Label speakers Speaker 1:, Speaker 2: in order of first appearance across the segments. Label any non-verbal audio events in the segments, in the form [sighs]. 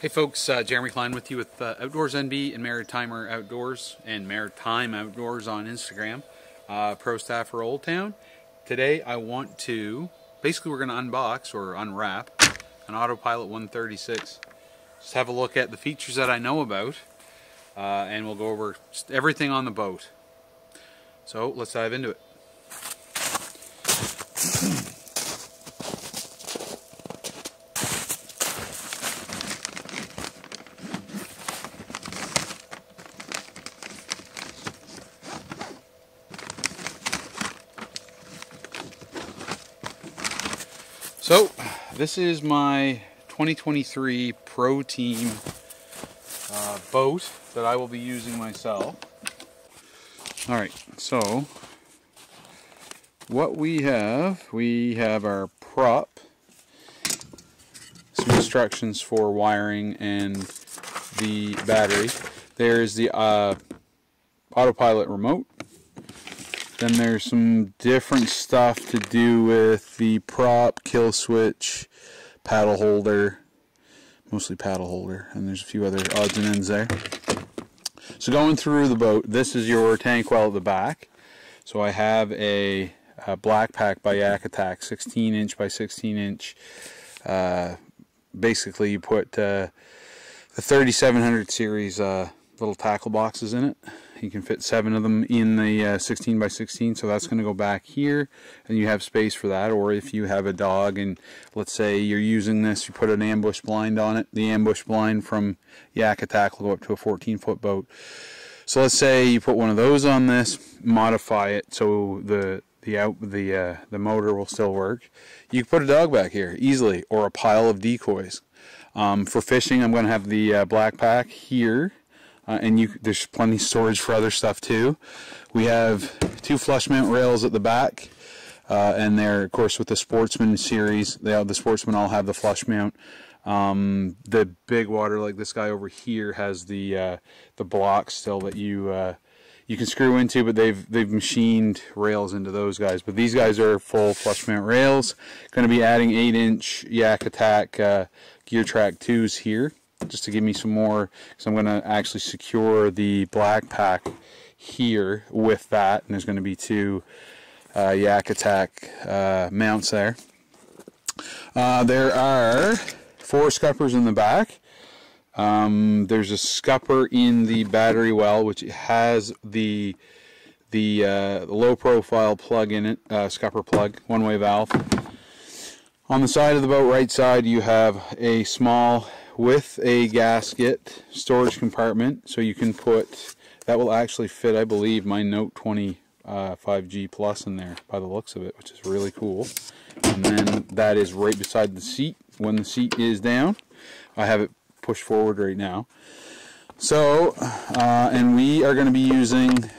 Speaker 1: Hey folks, uh, Jeremy Klein with you with uh, Outdoors NB and Maritimer Outdoors and Maritime Outdoors on Instagram. Uh, pro staff for Old Town. Today I want to, basically we're going to unbox or unwrap an Autopilot 136. Just have a look at the features that I know about uh, and we'll go over everything on the boat. So let's dive into it. [clears throat] So, this is my 2023 Pro Team uh, boat that I will be using myself. Alright, so what we have, we have our prop, some instructions for wiring and the battery. There's the uh, autopilot remote then there's some different stuff to do with the prop, kill switch, paddle holder, mostly paddle holder, and there's a few other odds and ends there. So going through the boat, this is your tank well at the back. So I have a, a BlackPak by Yak Attack, 16 inch by 16 inch. Uh, basically you put uh, the 3700 series uh, little tackle boxes in it. You can fit seven of them in the uh, 16 by 16, so that's going to go back here, and you have space for that. Or if you have a dog, and let's say you're using this, you put an ambush blind on it. The ambush blind from Yak Attack will go up to a 14 foot boat. So let's say you put one of those on this, modify it so the the out the uh, the motor will still work. You can put a dog back here easily, or a pile of decoys. Um, for fishing, I'm going to have the uh, BlackPak here uh, and you there's plenty of storage for other stuff too. We have two flush mount rails at the back, uh, and they're of course with the Sportsman series. They have the Sportsman all have the flush mount. Um, the big water like this guy over here has the uh, the blocks still that you uh, you can screw into, but they've they've machined rails into those guys. But these guys are full flush mount rails. Going to be adding 8 inch Yak Attack uh, GearTrac 2s here just to give me some more because I'm going to actually secure the BlackPak here with that and there's going to be two uh, Yak Attack uh, mounts there. Uh, there are four scuppers in the back. Um, there's a scupper in the battery well which has the the uh, low profile plug in it, uh, scupper plug, one way valve. On the side of the boat right side you have a small with a gasket storage compartment so you can put that will actually fit I believe my Note 20 uh, 5G Plus in there by the looks of it which is really cool. And then that is right beside the seat. When the seat is down I have it pushed forward right now. So uh, and we are going to be using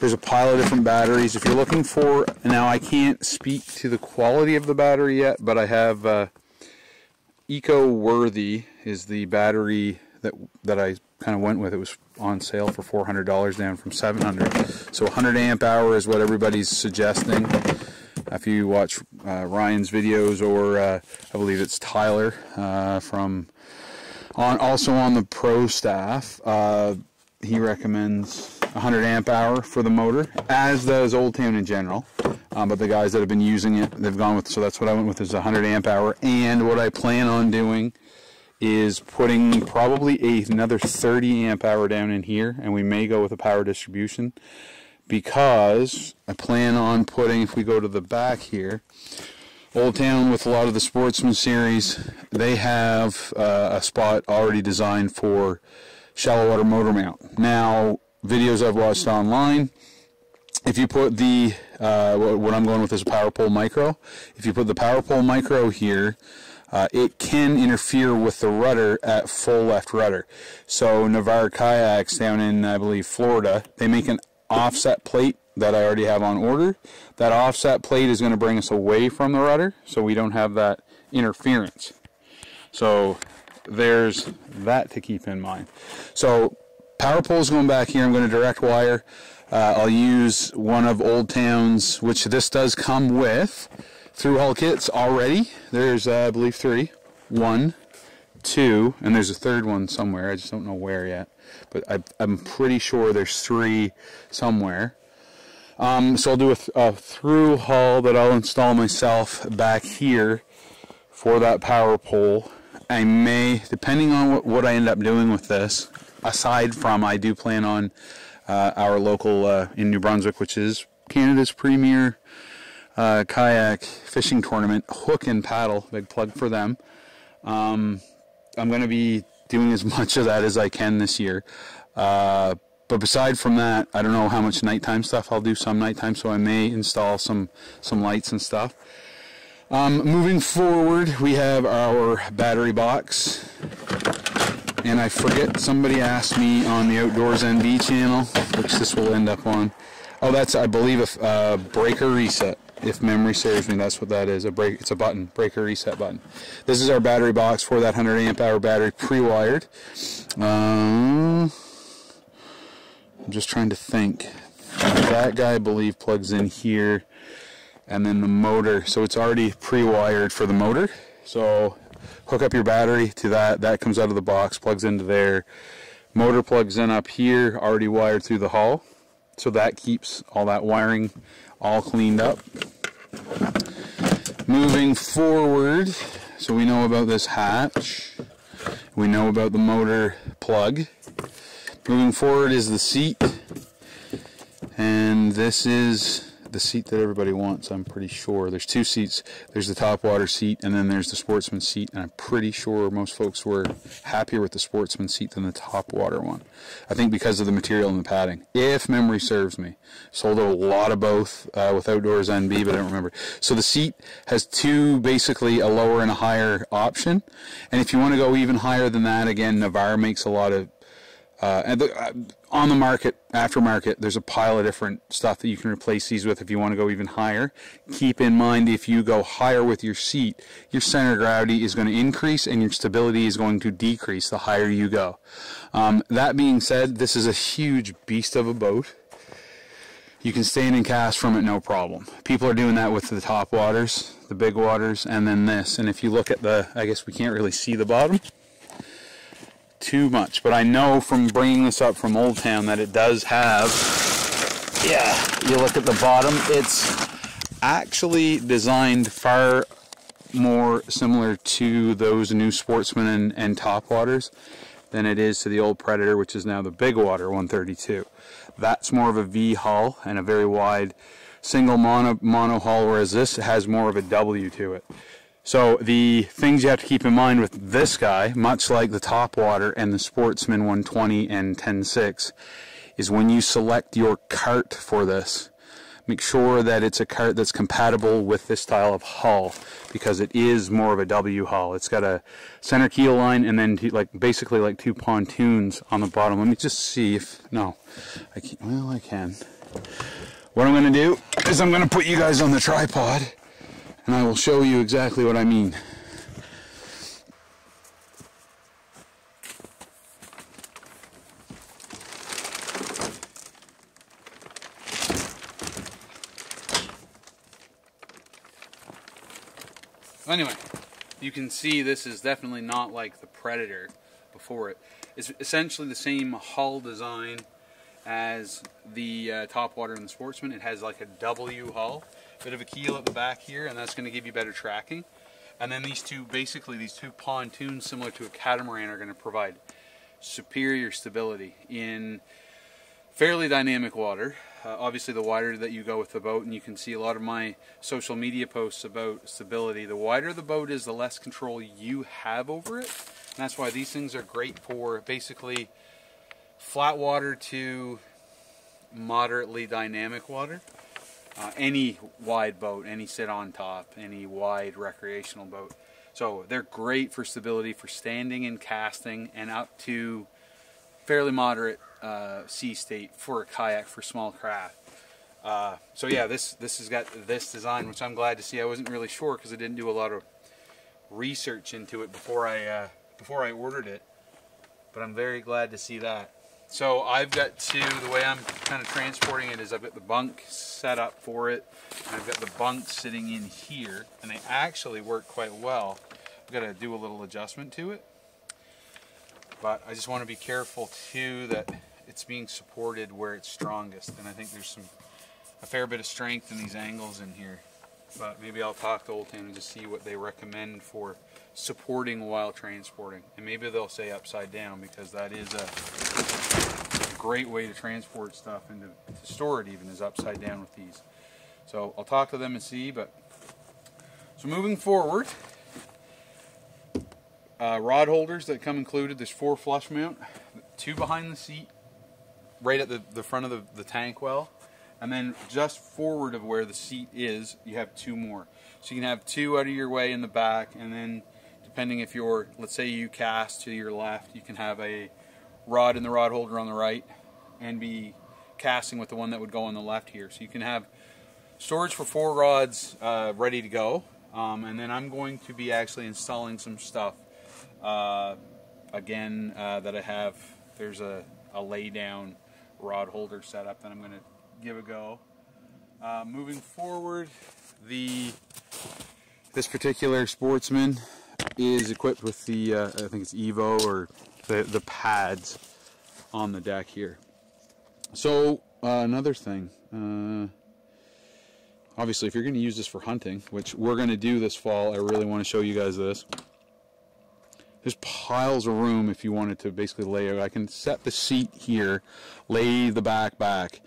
Speaker 1: there's a pile of different batteries. If you're looking for now I can't speak to the quality of the battery yet but I have uh, Eco Worthy is the battery that that I kind of went with. It was on sale for $400 down from 700. So 100 amp hour is what everybody's suggesting. If you watch uh, Ryan's videos, or uh, I believe it's Tyler uh, from on also on the pro staff, uh, he recommends 100 amp hour for the motor, as does Old Town in general. Um, but the guys that have been using it, they've gone with, so that's what I went with is 100 amp hour. And what I plan on doing is putting probably a, another 30 amp hour down in here, and we may go with a power distribution because I plan on putting, if we go to the back here, Old Town with a lot of the Sportsman series, they have uh, a spot already designed for shallow water motor mount. Now, videos I've watched online, if you put the, uh, what I'm going with is a power pole micro, if you put the power pole micro here, uh, it can interfere with the rudder at full left rudder. So Navarre Kayaks down in, I believe, Florida, they make an offset plate that I already have on order. That offset plate is going to bring us away from the rudder, so we don't have that interference. So there's that to keep in mind. So power pole is going back here. I'm going to direct wire. Uh, I'll use one of Old Town's, which this does come with through hull kits already. There's, uh, I believe, three. One, two, and there's a third one somewhere. I just don't know where yet, but I, I'm pretty sure there's three somewhere. Um, so I'll do a, th a, through hull that I'll install myself back here for that power pole. I may, depending on what, what I end up doing with this, aside from I do plan on uh, our local uh, in New Brunswick, which is Canada's premier uh, kayak fishing tournament, Hook and Paddle, big plug for them. Um, I'm going to be doing as [laughs] much of that as I can this year. Uh, but beside from that, I don't know how much nighttime stuff I'll do some nighttime, so I may install some some lights and stuff. Um, moving forward, we have our battery box. And I forget, somebody asked me on the Outdoors NB channel, which this will end up on. Oh, that's, I believe, a uh, breaker reset. If memory serves me, that's what that is. A break, It's a button, breaker reset button. This is our battery box for that 100 amp hour battery pre-wired. Um, I'm just trying to think. That guy, I believe, plugs in here. And then the motor. So it's already pre-wired for the motor. So hook up your battery to that. That comes out of the box, plugs into there. Motor plugs in up here, already wired through the hull. So that keeps all that wiring all cleaned up. Moving forward, so we know about this hatch. We know about the motor plug. Moving forward is the seat. And this is the seat that everybody wants, I'm pretty sure. There's two seats. There's the top water seat and then there's the sportsman seat. And I'm pretty sure most folks were happier with the sportsman seat than the top water one. I think because of the material and the padding, if memory serves me. Sold a lot of both uh, with Outdoors NB, but I don't remember. So the seat has two, basically a lower and a higher option. And if you want to go even higher than that, again, Navarre makes a lot of uh, and the, uh, on the market, aftermarket, there's a pile of different stuff that you can replace these with if you want to go even higher. Keep in mind if you go higher with your seat, your center of gravity is going to increase and your stability is going to decrease the higher you go. Um, that being said, this is a huge beast of a boat. You can stand and cast from it no problem. People are doing that with the top waters, the big waters, and then this. And if you look at the, I guess we can't really see the bottom too much. But I know from bringing this up from Old Town that it does have, yeah, you look at the bottom, it's actually designed far more similar to those new Sportsman and, and Top Waters than it is to the old Predator, which is now the Big Water 132. That's more of a V hull and a very wide single mono, mono hull, whereas this has more of a W to it. So the things you have to keep in mind with this guy, much like the top water and the Sportsman 120 and 10.6, is when you select your cart for this, make sure that it's a cart that's compatible with this style of hull because it is more of a W hull. It's got a center keel line and then like basically like two pontoons on the bottom. Let me just see if no, I can't, Well, I can. What I'm to do is I'm to put you guys on the tripod and I will show you exactly what I mean. Anyway, you can see this is definitely not like the Predator before it. It's essentially the same hull design as the uh, Topwater and the Sportsman. It has like a W hull bit of a keel at the back here, and that's going to give you better tracking. And then these two, basically these two pontoons similar to a catamaran are going to provide superior stability in fairly dynamic water. Uh, obviously the wider that you go with the boat, and you can see a lot of my social media posts about stability, the wider the boat is, the less control you have over it. And that's why these things are great for basically flat water to moderately dynamic water uh, any wide boat, any sit on top, any wide recreational boat. So they're great for stability for standing and casting and up to fairly moderate uh, sea state for a kayak for small craft. Uh, so yeah, this this has got this design, which I'm glad to see. I wasn't really sure because I didn't do a lot of research into it before I uh, before I ordered it, but I'm very glad to see that. So I've got to, the way I'm kind of transporting it is I've got the bunk set up for it, and I've got the bunk sitting in here, and they actually work quite well. I've got to do a little adjustment to it. but I just want to be careful too that it's being supported where it's strongest and I think there's some a fair bit of strength in these angles in here but maybe I'll talk to Old Town and just see what they recommend for supporting while transporting and maybe they'll say upside down because that is a great way to transport stuff and to, to store it even is upside down with these so I'll talk to them and see but so moving forward uh, rod holders that come included. There's four flush mount, two behind the seat, right at the, the front of the, the tank well, and then just forward of where the seat is, you have two more. So you can have two out of your way in the back, and then depending if you're, let's say you cast to your left, you can have a rod in the rod holder on the right, and be casting with the one that would go on the left here. So you can have storage for four rods uh, ready to go. Um, and then I'm going to be actually installing some stuff uh, again, uh, that I have, there's a, a lay down rod holder setup that I'm going to give a go. Uh, moving forward, the this particular sportsman is equipped with the uh, I think it's Evo or the the pads on the deck here. So uh, another thing, uh, obviously, if you're going to use this for hunting, which we're going to do this fall, I really want to show you guys this there's piles of room if you wanted to basically lay. I can set the seat here, lay the back back,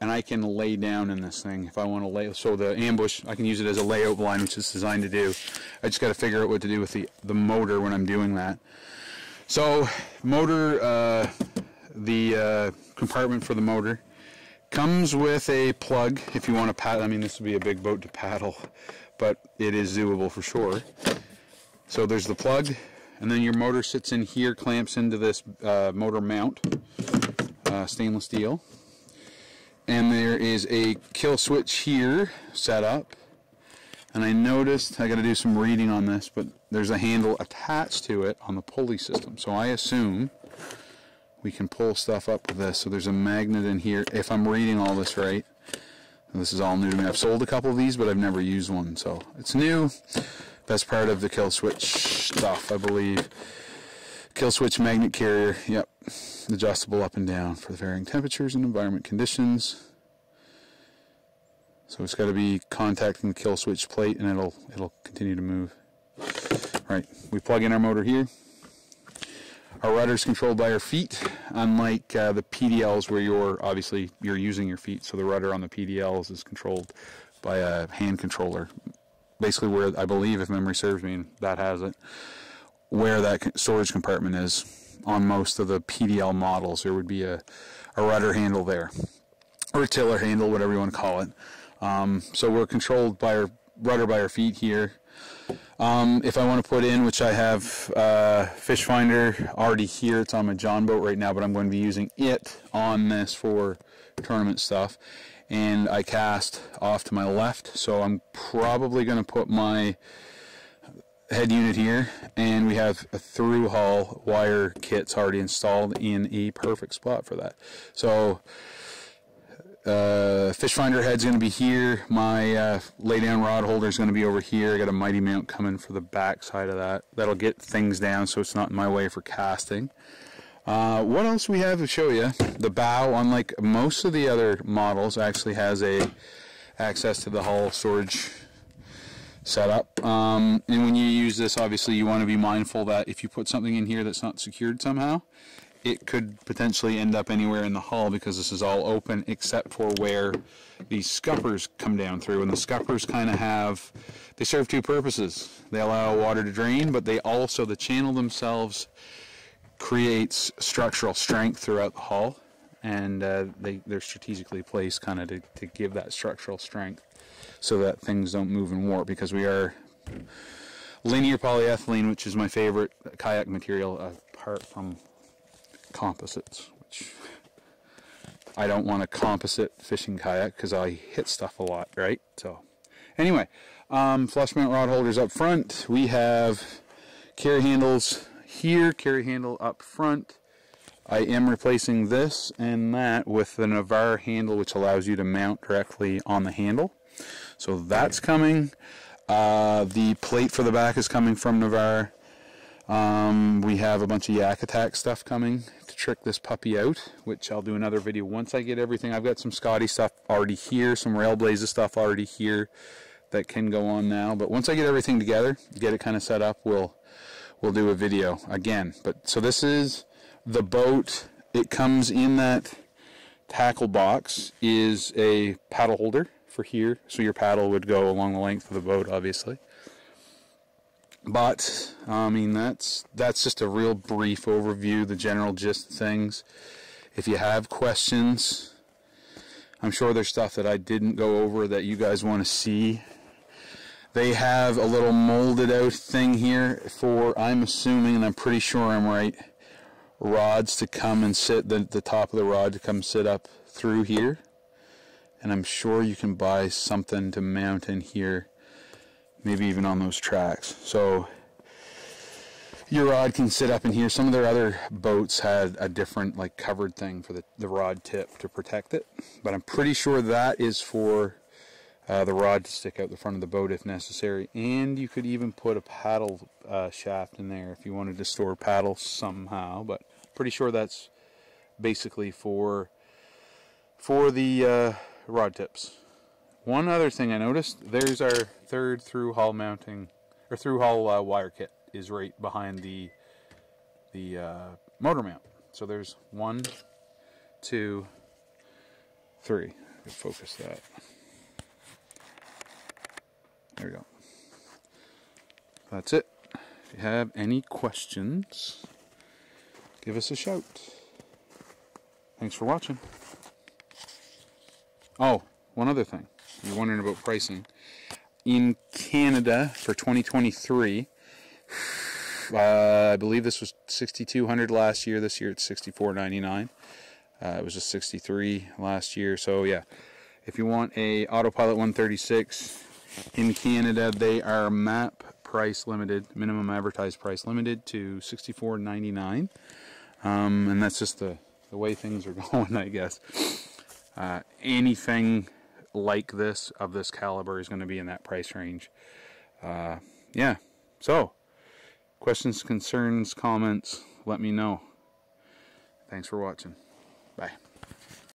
Speaker 1: and I can lay down in this thing if I want to lay. So the ambush, I can use it as a layout blind, which is designed to do. I just got to figure out what to do with the, the motor when I'm doing that. So motor, uh, the uh, compartment for the motor comes with a plug if you want to paddle. I mean, this would be a big boat to paddle, but it is doable for sure. So there's the plug and then your motor sits in here, clamps into this uh, motor mount, uh, stainless steel. And there is a kill switch here set up. And I noticed, I got to do some reading on this, but there's a handle attached to it on the pulley system. So I assume we can pull stuff up with this. So there's a magnet in here, if I'm reading all this right. This is all new to me. I've sold a couple of these, but I've never used one. So it's new. That's part of the kill switch stuff, I believe. Kill switch magnet carrier, yep. Adjustable up and down for the varying temperatures and environment conditions. So it's got to be contacting the kill switch plate and it'll it'll continue to move. Right, we plug in our motor here. Our rudder is controlled by our feet, unlike uh, the PDLs where you're obviously you're using your feet. So the rudder on the PDLs is controlled by a hand controller basically where I believe, if memory serves me, that has it, where that storage compartment is on most of the PDL models. There would be a, a rudder handle there, or a tiller handle, whatever you want to call it. Um, so we're controlled by our rudder by our feet here. Um, if I want to put in, which I have uh, Fish Finder already here, it's on my John boat right now, but I'm going to be using it on this for tournament stuff. And I cast off to my left so I'm probably going to put my head unit here. And we have a through hull wire kits already installed in a perfect spot for that. So uh, fish finder head's going to be here my uh, lay down rod holder is going to be over here I got a mighty mount coming for the back side of that that'll get things down so it's not in my way for casting uh, what else we have to show you? The bow, unlike most of the other models, actually has a access to the hull storage setup. Um, and when you use this, obviously you want to be mindful that if you put something in here that's not secured somehow, it could potentially end up anywhere in the hull because this is all open except for where these scuppers come down through. And the scuppers kind of have, they serve two purposes. They allow water to drain, but they also, the channel themselves creates structural strength throughout the hull and uh, they, they're strategically placed kind of to, to give that structural strength so that things don't move and warp because we are linear polyethylene which is my favorite kayak material apart from composites which I don't want a composite fishing kayak because I hit stuff a lot right so anyway um, flush mount rod holders up front we have carry handles here, carry handle up front. I am replacing this and that with the Navarre handle, which allows you to mount directly on the handle. So that's coming. Uh, the plate for the back is coming from Navarre. Um, we have a bunch of Yak Attack stuff coming to trick this puppy out, which I'll do another video once I get everything. I've got some Scotty stuff already here, some Railblaza stuff already here that can go on now. But once I get everything together, get it kind of set up, we'll we'll do a video again. But so this is the boat. It comes in that tackle box is a paddle holder for here, so your paddle would go along the length of the boat, obviously. But I mean that's that's just a real brief overview, the general gist of things. If you have questions, I'm sure there's stuff that I didn't go over that you guys want to see. They have a little molded out thing here for I'm assuming and I'm pretty sure I'm right rods to come and sit the, the top of the rod to come sit up through here and I'm sure you can buy something to mount in here maybe even on those tracks. So your rod can sit up in here. Some of their other boats had a different like covered thing for the, the rod tip to protect it. But I'm pretty sure that is for uh, the rod to stick out the front of the boat if necessary. And you could even put a paddle uh, shaft in there if you wanted to store paddles somehow. But pretty sure that's basically for for the uh, rod tips. One other thing I noticed, there's our third through hull mounting, or through hull uh, wire kit is right behind the the uh, motor mount. So there's one, two, three. Focus that. There we go. That's it. If you have any questions, give us a shout. Thanks for watching. Oh, one other thing you're wondering about pricing. In Canada for 2023, [sighs] uh, I believe this was 6200 last year. This year it's 64.99. Uh, it was just 63 last year. So yeah, if you want a Autopilot 136 in Canada, they are map price limited, minimum advertised price limited to 64.99. Um, and that's just the the way things are [laughs] going, I guess. Uh, anything like this of this caliber is going to be in that price range. Uh, yeah, so questions, concerns, comments, let me know. Thanks for watching. Bye.